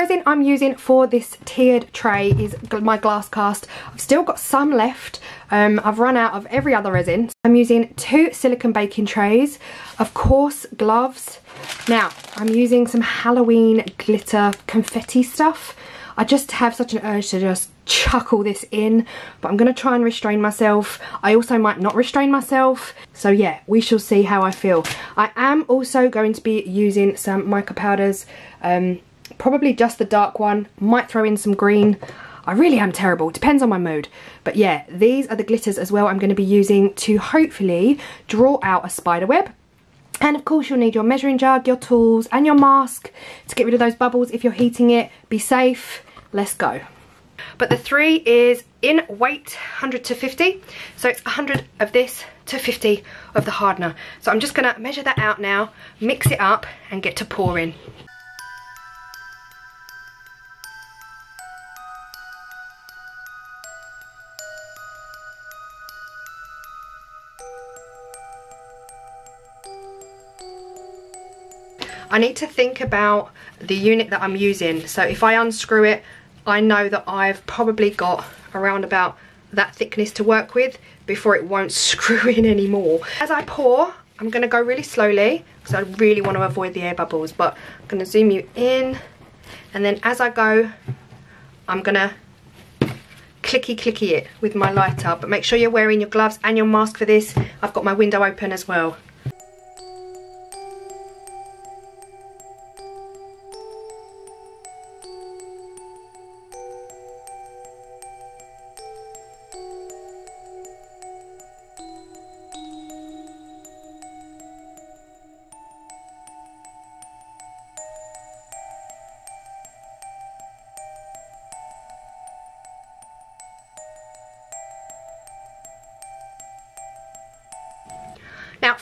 resin I'm using for this tiered tray is my glass cast. I've still got some left. Um, I've run out of every other resin. I'm using two silicone baking trays, of course gloves. Now I'm using some Halloween glitter confetti stuff. I just have such an urge to just chuck all this in but I'm going to try and restrain myself I also might not restrain myself so yeah we shall see how I feel I am also going to be using some mica powders um, probably just the dark one might throw in some green I really am terrible depends on my mood but yeah these are the glitters as well I'm going to be using to hopefully draw out a spider web and of course you'll need your measuring jug, your tools and your mask to get rid of those bubbles if you're heating it. Be safe, let's go. But the three is in weight 100 to 50. So it's 100 of this to 50 of the hardener. So I'm just gonna measure that out now, mix it up and get to pouring. I need to think about the unit that I'm using. So if I unscrew it, I know that I've probably got around about that thickness to work with before it won't screw in anymore. As I pour, I'm going to go really slowly because I really want to avoid the air bubbles. But I'm going to zoom you in and then as I go, I'm going to clicky clicky it with my lighter. But make sure you're wearing your gloves and your mask for this. I've got my window open as well.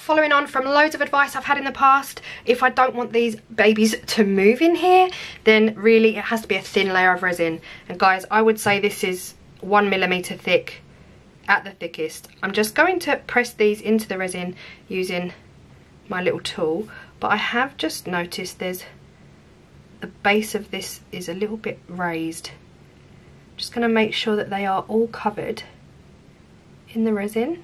Following on from loads of advice I've had in the past, if I don't want these babies to move in here, then really it has to be a thin layer of resin. And guys, I would say this is one millimeter thick at the thickest. I'm just going to press these into the resin using my little tool, but I have just noticed there's the base of this is a little bit raised. Just going to make sure that they are all covered in the resin.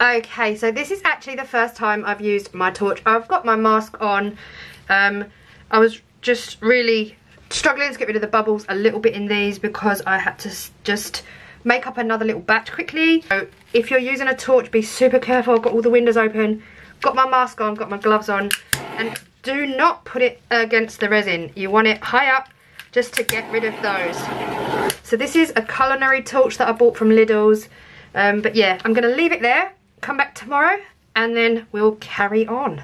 Okay, so this is actually the first time I've used my torch. I've got my mask on. Um, I was just really struggling to get rid of the bubbles a little bit in these because I had to just make up another little batch quickly. So if you're using a torch, be super careful. I've got all the windows open, got my mask on, got my gloves on, and do not put it against the resin. You want it high up just to get rid of those. So this is a culinary torch that I bought from Lidl's. Um, but yeah, I'm going to leave it there come back tomorrow and then we'll carry on.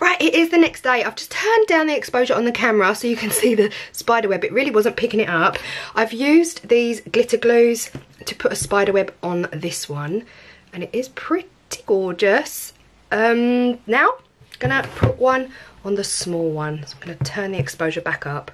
Right, it is the next day. I've just turned down the exposure on the camera so you can see the spider web. It really wasn't picking it up. I've used these glitter glues to put a spider web on this one. And it is pretty gorgeous. Um, now, gonna put one on the small one. So I'm gonna turn the exposure back up.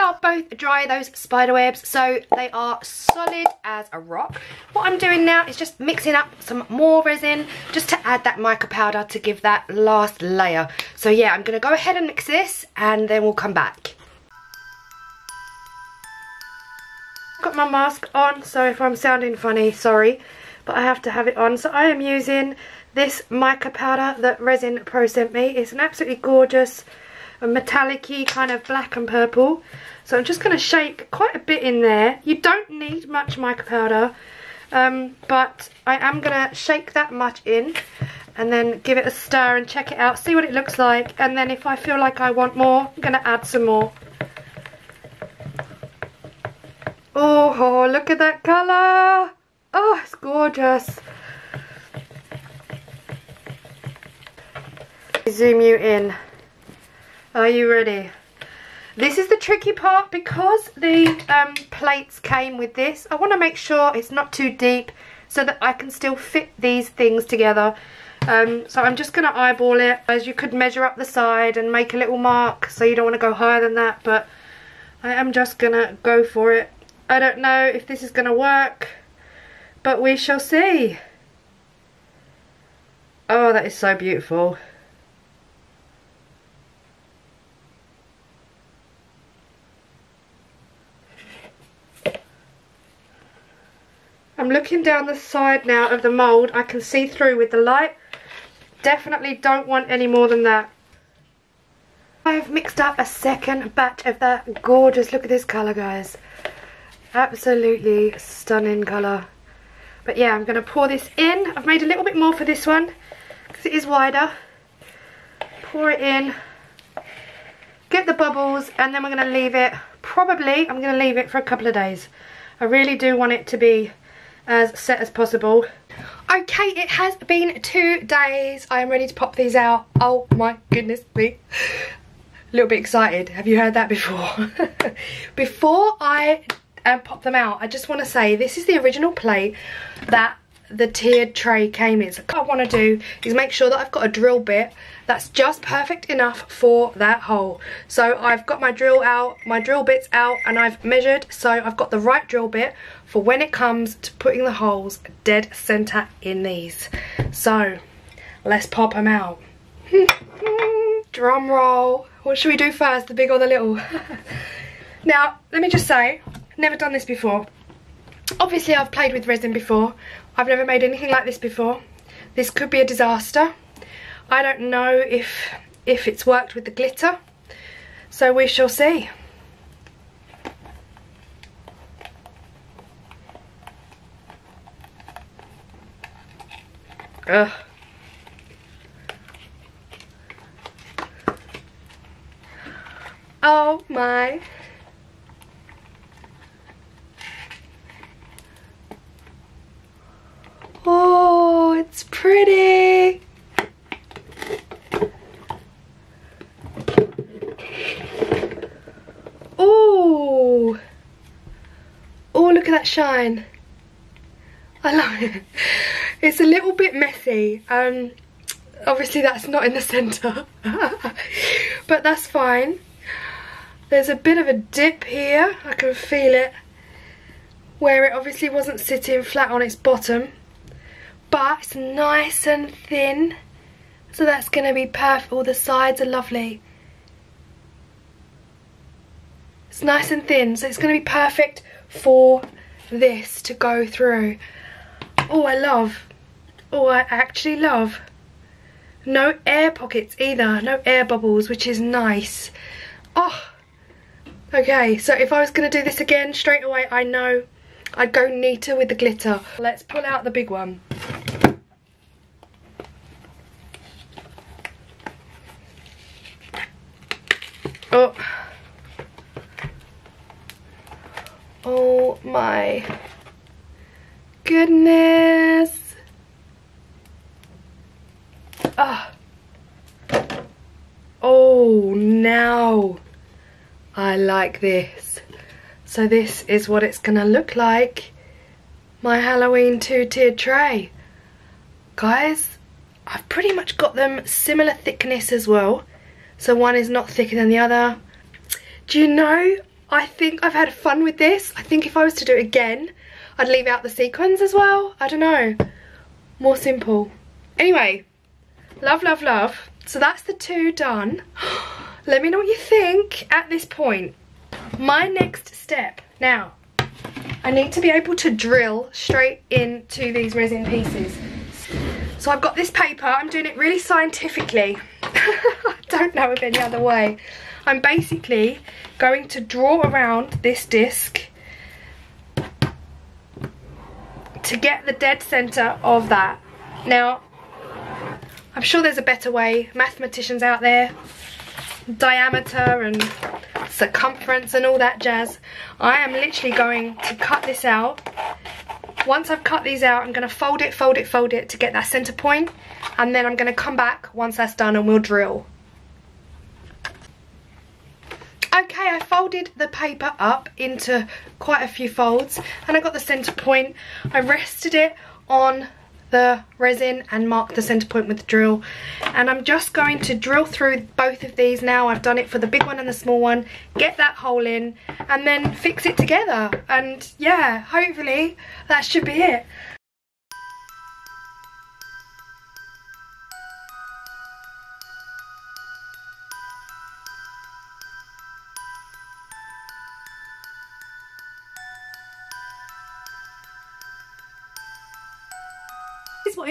Are both dry, those spider webs, so they are solid as a rock. What I'm doing now is just mixing up some more resin just to add that mica powder to give that last layer. So yeah, I'm going to go ahead and mix this and then we'll come back. Got my mask on, so if I'm sounding funny, sorry, but I have to have it on. So I am using this mica powder that Resin Pro sent me. It's an absolutely gorgeous a metallic kind of black and purple. So I'm just going to shake quite a bit in there. You don't need much mica powder, um, but I am going to shake that much in and then give it a stir and check it out, see what it looks like. And then if I feel like I want more, I'm going to add some more. Oh, look at that colour. Oh, it's gorgeous. Zoom you in. Are you ready? This is the tricky part because the um, plates came with this. I want to make sure it's not too deep so that I can still fit these things together. Um, so I'm just going to eyeball it as you could measure up the side and make a little mark so you don't want to go higher than that but I am just going to go for it. I don't know if this is going to work but we shall see. Oh that is so beautiful. I'm looking down the side now of the mould. I can see through with the light. Definitely don't want any more than that. I've mixed up a second batch of that gorgeous, look at this colour guys. Absolutely stunning colour. But yeah, I'm going to pour this in. I've made a little bit more for this one because it is wider. Pour it in. Get the bubbles and then we're going to leave it, probably I'm going to leave it for a couple of days. I really do want it to be as set as possible. Okay, it has been two days. I am ready to pop these out. Oh my goodness me. A little bit excited. Have you heard that before? before I uh, pop them out, I just want to say this is the original plate that the tiered tray came in. So what I want to do is make sure that I've got a drill bit that's just perfect enough for that hole. So I've got my drill out, my drill bits out and I've measured so I've got the right drill bit for when it comes to putting the holes dead center in these. So let's pop them out. Drum roll. What should we do first, the big or the little? now, let me just say, never done this before. Obviously I've played with resin before. I've never made anything like this before. This could be a disaster. I don't know if, if it's worked with the glitter. So we shall see. Ugh. Oh my Oh, it's pretty. Oh. Oh, look at that shine. I love it. It's a little bit messy. Um, obviously that's not in the centre. but that's fine. There's a bit of a dip here. I can feel it. Where it obviously wasn't sitting flat on its bottom but it's nice and thin so that's going to be perfect all the sides are lovely it's nice and thin so it's going to be perfect for this to go through. Oh I love. Oh I actually love. No air pockets either. No air bubbles which is nice. Oh okay. So if I was going to do this again straight away I know I'd go neater with the glitter. Let's pull out the big one Oh. Oh my goodness. Ah. Oh, now I like this. So this is what it's gonna look like. My Halloween two-tiered tray. Guys, I've pretty much got them similar thickness as well so one is not thicker than the other. Do you know, I think I've had fun with this. I think if I was to do it again, I'd leave out the sequins as well. I don't know. More simple. Anyway, love, love, love. So that's the two done. Let me know what you think at this point. My next step. Now, I need to be able to drill straight into these resin pieces. So I've got this paper. I'm doing it really scientifically. I don't know of any other way. I'm basically going to draw around this disc to get the dead center of that. Now, I'm sure there's a better way. Mathematicians out there, diameter and circumference and all that jazz. I am literally going to cut this out. Once I've cut these out, I'm going to fold it, fold it, fold it to get that center point. And then I'm going to come back once that's done and we'll drill. Okay, I folded the paper up into quite a few folds and I got the center point. I rested it on the resin and marked the center point with the drill. And I'm just going to drill through both of these now. I've done it for the big one and the small one. Get that hole in and then fix it together. And yeah hopefully that should be it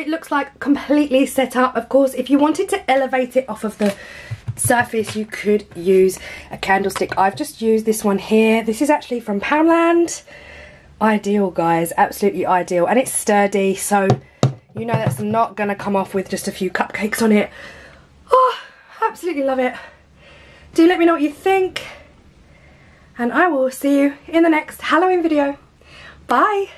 it looks like completely set up. Of course, if you wanted to elevate it off of the surface, you could use a candlestick. I've just used this one here. This is actually from Poundland. Ideal, guys. Absolutely ideal. And it's sturdy, so you know that's not going to come off with just a few cupcakes on it. Oh, absolutely love it. Do let me know what you think. And I will see you in the next Halloween video. Bye.